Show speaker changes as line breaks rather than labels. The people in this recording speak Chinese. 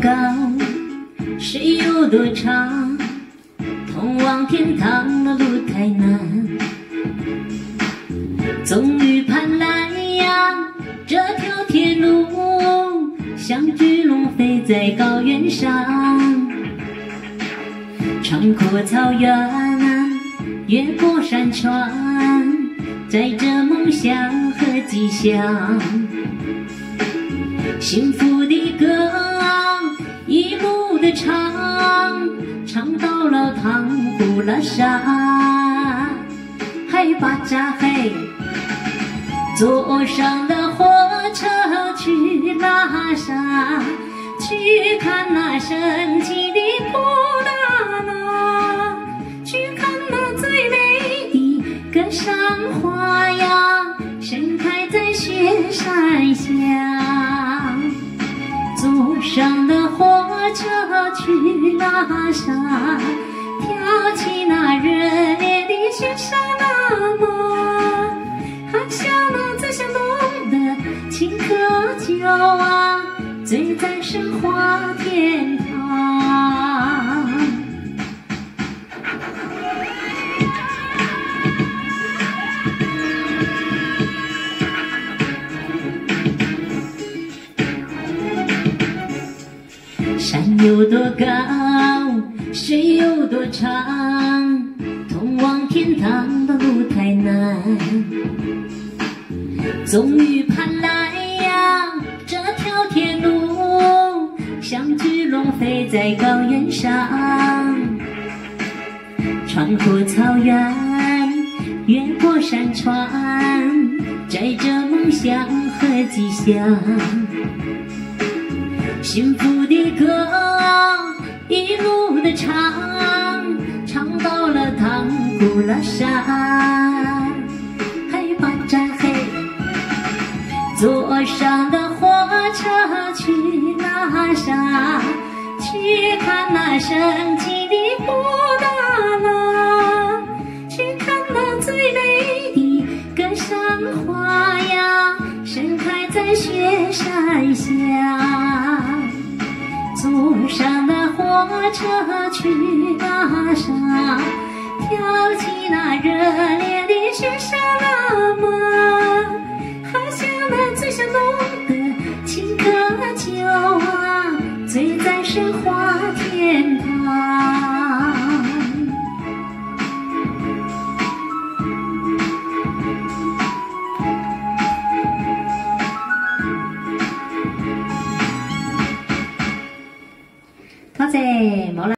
高，水有多长，通往天堂的路太难。终于盼来呀，这条铁路像巨龙飞在高原上，穿过草原，越过山川，载着梦想和吉祥。幸福的歌啊一路的唱，唱到了唐古拉山，嘿巴扎嘿，坐上了火车去拉萨，去看那神奇的布达拉，去看那最美的格桑花呀，盛开在雪山下。上了火车去拉萨，跳起那热烈的雪山那么，喝下那最香浓的青稞酒啊，醉在神话天堂。山有多高，水有多长，通往天堂的路太难。终于盼来呀，这条铁路像巨龙飞在高原上，穿过草原，越过山川，载着梦想和吉祥。幸福的歌一路的唱，唱到了唐古拉山，嘿巴扎嘿，坐上的火车去拉萨，去看那神奇的布达拉，去看那最美的格桑花呀，盛开在雪山下。坐上那火车去拉萨，跳起那热烈的雪山那么，谢，冇啦。